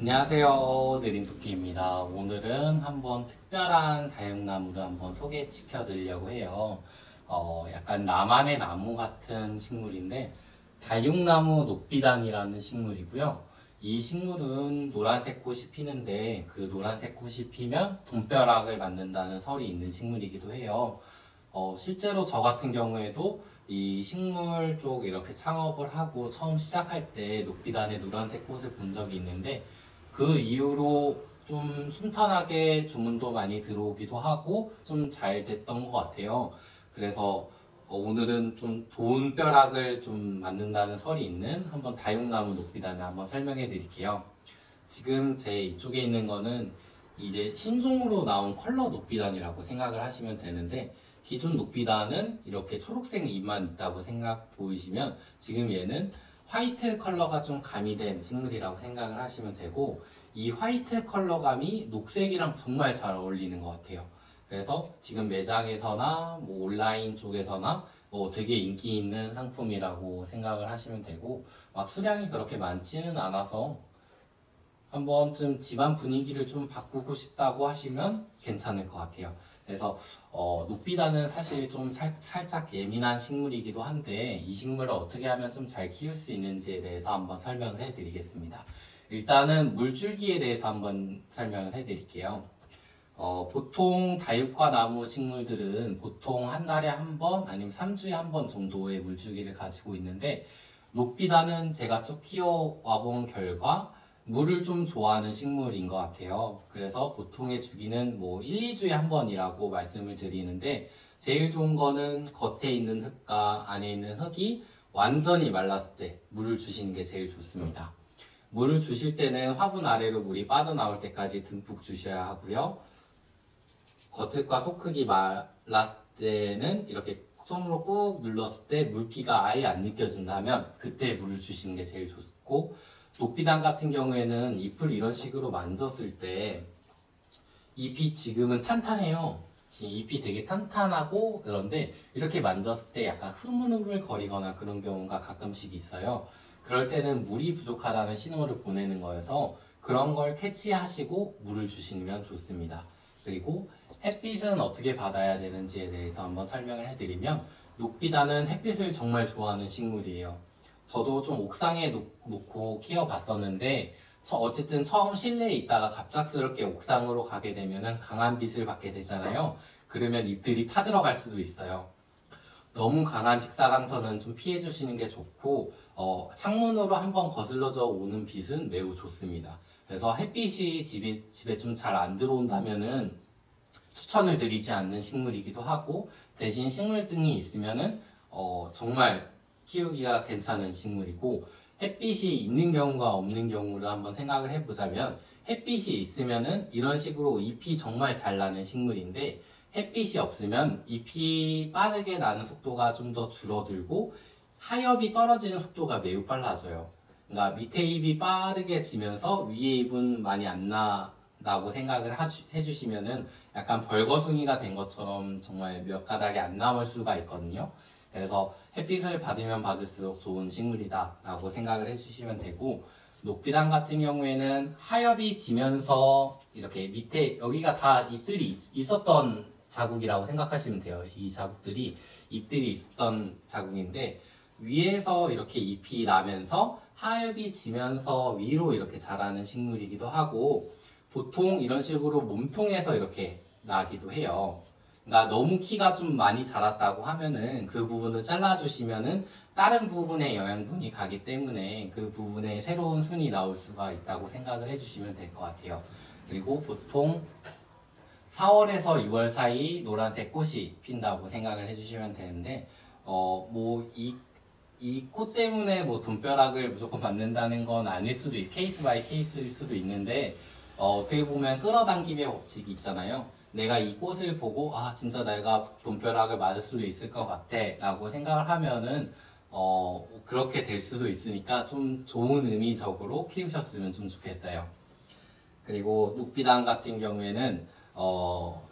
안녕하세요. 느린토끼입니다. 오늘은 한번 특별한 다육나무를 한번 소개시켜 드리려고 해요. 어, 약간 나만의 나무 같은 식물인데, 다육나무 녹비단이라는 식물이고요. 이 식물은 노란색 꽃이 피는데, 그 노란색 꽃이 피면 돈벼락을 만든다는 설이 있는 식물이기도 해요. 어, 실제로 저 같은 경우에도 이 식물 쪽 이렇게 창업을 하고 처음 시작할 때 녹비단의 노란색 꽃을 본 적이 있는데 그 이후로 좀 순탄하게 주문도 많이 들어오기도 하고 좀 잘 됐던 것 같아요. 그래서 어, 오늘은 좀 돈벼락을 좀 만든다는 설이 있는 한번 다육나무 녹비단을 한번 설명해 드릴게요. 지금 제 이쪽에 있는 거는 이제 신종으로 나온 컬러 녹비단이라고 생각을 하시면 되는데 기존 녹비단은 이렇게 초록색 잎만 있다고 생각 보이시면 지금 얘는 화이트 컬러가 좀 가미된 식물이라고 생각을 하시면 되고 이 화이트 컬러감이 녹색이랑 정말 잘 어울리는 것 같아요. 그래서 지금 매장에서나 뭐 온라인 쪽에서나 뭐 되게 인기 있는 상품이라고 생각을 하시면 되고 막 수량이 그렇게 많지는 않아서 한 번쯤 집안 분위기를 좀 바꾸고 싶다고 하시면 괜찮을 것 같아요. 그래서 어, 녹비단은 사실 좀 살, 살짝 예민한 식물이기도 한데 이 식물을 어떻게 하면 좀 잘 키울 수 있는지에 대해서 한번 설명을 해드리겠습니다. 일단은 물줄기에 대해서 한번 설명을 해드릴게요. 어, 보통 다육과 나무 식물들은 보통 한 달에 한 번 아니면 3주에 한 번 정도의 물주기를 가지고 있는데 녹비단은 제가 쭉 키워와 본 결과 물을 좀 좋아하는 식물인 것 같아요. 그래서 보통의 주기는 뭐 1, 2주에 한 번이라고 말씀을 드리는데 제일 좋은 거는 겉에 있는 흙과 안에 있는 흙이 완전히 말랐을 때 물을 주시는 게 제일 좋습니다. 물을 주실 때는 화분 아래로 물이 빠져나올 때까지 듬뿍 주셔야 하고요. 겉흙과 속흙이 말랐을 때는 이렇게 손으로 꾹 눌렀을 때 물기가 아예 안 느껴진다면 그때 물을 주시는 게 제일 좋고 녹비단 같은 경우에는 잎을 이런 식으로 만졌을 때 잎이 지금은 탄탄해요. 지금 잎이 되게 탄탄하고 그런데 이렇게 만졌을 때 약간 흐물흐물 거리거나 그런 경우가 가끔씩 있어요. 그럴 때는 물이 부족하다는 신호를 보내는 거여서 그런 걸 캐치하시고 물을 주시면 좋습니다. 그리고 햇빛은 어떻게 받아야 되는지에 대해서 한번 설명을 해드리면 녹비단은 햇빛을 정말 좋아하는 식물이에요. 저도 좀 옥상에 놓, 고 키워봤었는데 저 어쨌든 처음 실내에 있다가 갑작스럽게 옥상으로 가게 되면 강한 빛을 받게 되잖아요. 그러면 잎들이 타들어갈 수도 있어요. 너무 강한 직사광선은 좀 피해 주시는 게 좋고 어, 창문으로 한번 거슬러져 오는 빛은 매우 좋습니다. 그래서 햇빛이 집에, 집에 좀 잘 안 들어온다면 은 추천을 드리지 않는 식물이기도 하고 대신 식물 등이 있으면 은 어, 정말 키우기가 괜찮은 식물이고 햇빛이 있는 경우가 없는 경우를 한번 생각을 해보자면 햇빛이 있으면은 이런 식으로 잎이 정말 잘 나는 식물인데 햇빛이 없으면 잎이 빠르게 나는 속도가 좀 더 줄어들고 하엽이 떨어지는 속도가 매우 빨라져요. 그러니까 밑에 잎이 빠르게 지면서 위에 잎은 많이 안 나다고 생각을 해주시면은 약간 벌거숭이가 된 것처럼 정말 몇 가닥이 안 남을 수가 있거든요. 그래서 햇빛을 받으면 받을수록 좋은 식물이다 라고 생각을 해주시면 되고 녹비단 같은 경우에는 하엽이 지면서 이렇게 밑에 여기가 다 잎들이 있었던 자국이라고 생각하시면 돼요. 이 자국들이 잎들이 있었던 자국인데 위에서 이렇게 잎이 나면서 하엽이 지면서 위로 이렇게 자라는 식물이기도 하고 보통 이런 식으로 몸통에서 이렇게 나기도 해요. 그러니까 너무 키가 좀 많이 자랐다고 하면은 그 부분을 잘라주시면은 다른 부분에 영양분이 가기 때문에 그 부분에 새로운 순이 나올 수가 있다고 생각을 해주시면 될 것 같아요. 그리고 보통 4월에서 6월 사이 노란색 꽃이 핀다고 생각을 해주시면 되는데 어 뭐 이꽃 때문에 뭐 돈벼락을 무조건 받는다는 건 아닐 수도 있, case by case일 수도 있는데 어, 어떻게 보면 끌어당김의 법칙이 있잖아요. 내가 이 꽃을 보고 아 진짜 내가 돈벼락을 맞을 수도 있을 것 같아 라고 생각을 하면은 어 그렇게 될 수도 있으니까 좀 좋은 의미적으로 키우셨으면 좀 좋겠어요. 그리고 녹비단 같은 경우에는 어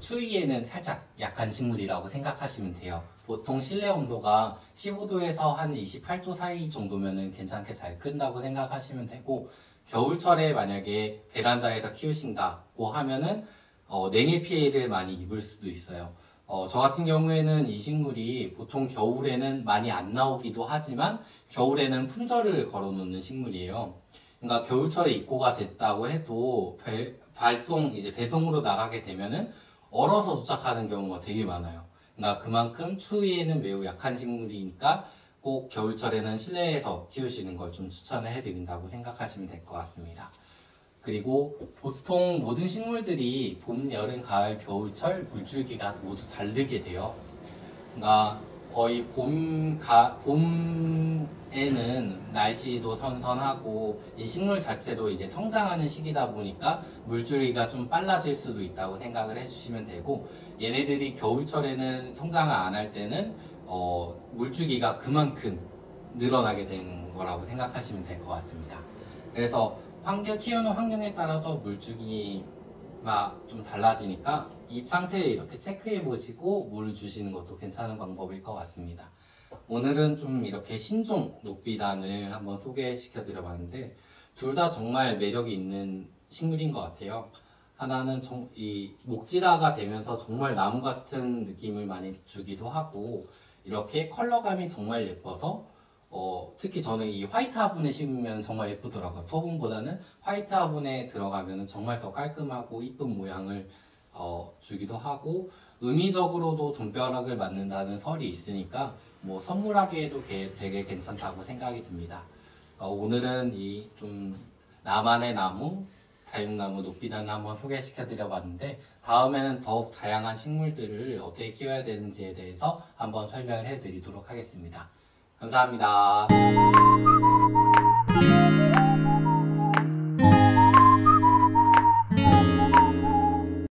추위에는 살짝 약한 식물이라고 생각하시면 돼요. 보통 실내 온도가 15도에서 한 28도 사이 정도면은 괜찮게 잘 큰다고 생각하시면 되고 겨울철에 만약에 베란다에서 키우신다고 하면은 어, 냉해 피해를 많이 입을 수도 있어요. 어, 저 같은 경우에는 이 식물이 보통 겨울에는 많이 안 나오기도 하지만 겨울에는 품절을 걸어놓는 식물이에요. 그러니까 겨울철에 입고가 됐다고 해도 배- 발송 이제 배송으로 나가게 되면은 얼어서 도착하는 경우가 되게 많아요. 그러니까 그만큼 추위에는 매우 약한 식물이니까 꼭 겨울철에는 실내에서 키우시는 걸 좀 추천을 해드린다고 생각하시면 될 것 같습니다. 그리고 보통 모든 식물들이 봄, 여름, 가을, 겨울철 물줄기가 모두 다르게 돼요. 그러니까 거의 봄, 가, 봄에는 날씨도 선선하고 이 식물 자체도 이제 성장하는 시기다 보니까 물줄기가 좀 빨라질 수도 있다고 생각을 해주시면 되고 얘네들이 겨울철에는 성장을 안 할 때는 어, 물줄기가 그만큼 늘어나게 되는 거라고 생각하시면 될 것 같습니다. 그래서 환경 키우는 환경에 따라서 물주기가 좀 달라지니까 잎 상태를 이렇게 체크해 보시고 물을 주시는 것도 괜찮은 방법일 것 같습니다. 오늘은 좀 이렇게 신종 녹비단을 한번 소개시켜 드려봤는데 둘 다 정말 매력이 있는 식물인 것 같아요. 하나는 정- 이 목질화가 되면서 정말 나무 같은 느낌을 많이 주기도 하고 이렇게 컬러감이 정말 예뻐서 어, 특히 저는 이 화이트 화분에 심으면 정말 예쁘더라고요. 토분보다는 화이트 화분에 들어가면 정말 더 깔끔하고 이쁜 모양을 어, 주기도 하고 의미적으로도 돈벼락을 맞는다는 설이 있으니까 뭐 선물하기에도 게- 되게 괜찮다고 생각이 듭니다. 어, 오늘은 이 좀 나만의 나무, 다육나무, 녹비단을 한번 소개시켜 드려봤는데 다음에는 더욱 다양한 식물들을 어떻게 키워야 되는지에 대해서 한번 설명을 해드리도록 하겠습니다. 감사합니다.